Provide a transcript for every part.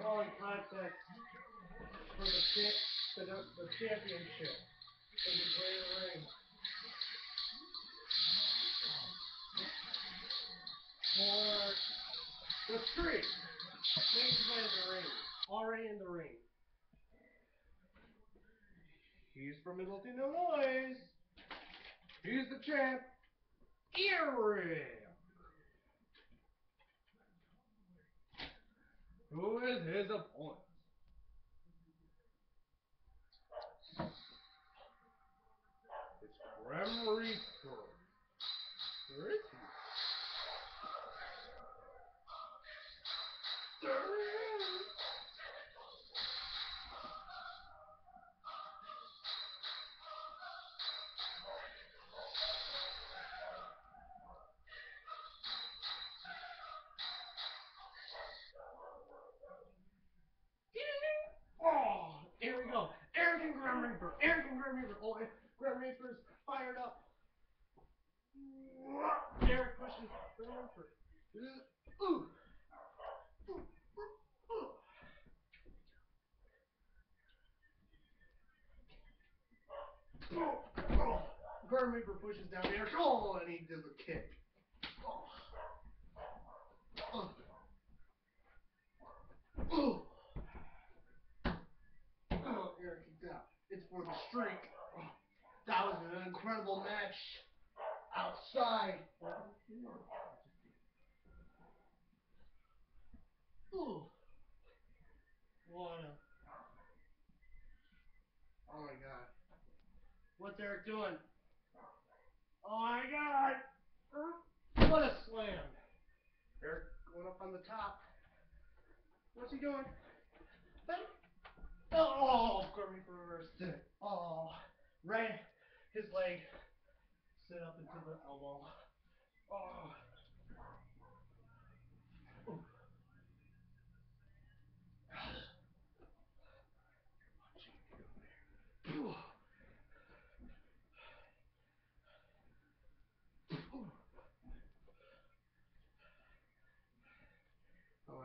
Falling contest for the, for the, the championship in the Great Ring. For the streak. Main event of the ring. Already in the ring. He's from Middleton, Illinois. He's the champ. Eric. Is his point. It's Grim Reaper. Where is he? There he is. Oh, here we go. Eric and Grim Reaper. And Grim Reaper. Oh, Grim Reaper's fired up. Eric pushes Grim Reaper. Grim Reaper pushes down Eric. Oh, and he does a kick. Oh. Oh. Oh, Eric kicked out. It's for the streak. That was an incredible match outside. Ooh. What a. Oh my god. What's Eric doing? Oh my god. What a slam. Eric going up on the top. What's he doing? Leg sit up into the elbow. Oh. Ooh. Oh.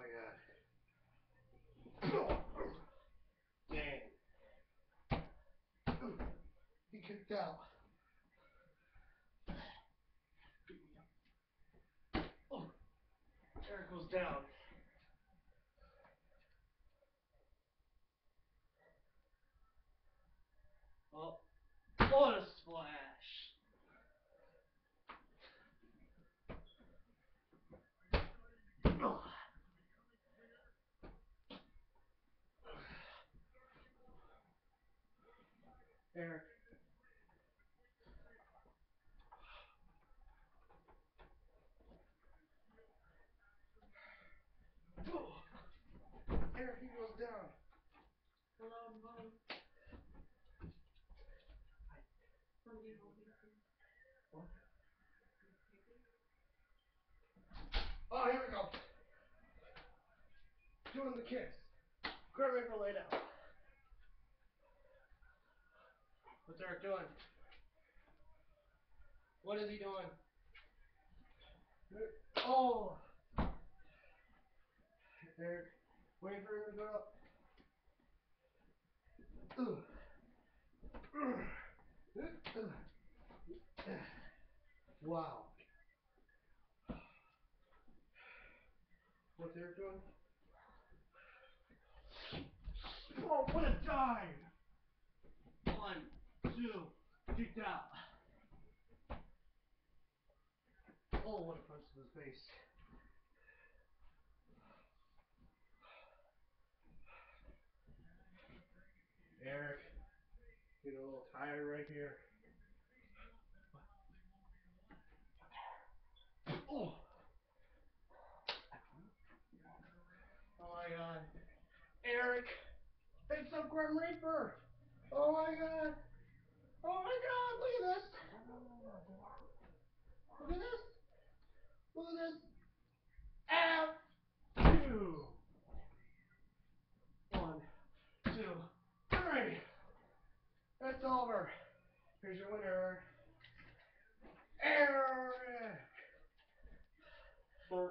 He kicked out. Oh. Eric goes down. Oh. What a splash. Eric. Oh. Eric, he goes down. Hello, Mom. Somebody hold me, please. What? Oh, here we go. Doing the kicks. Kurt Reaper lay down. What's Eric doing? What is he doing? Oh! Eric, waiting for him to go up. Ugh. Ugh. Wow. What's Eric doing? Oh, what a dive! One, two, kicked out. Oh, what a punch to the face. Eric, get a right here. Oh! Oh my god. Eric! It's a Grim Reaper! Oh my god! Oh my god, look at this! Look at this! Look at this! F two! One, two, three! It's over. Here's your winner. Eric! 13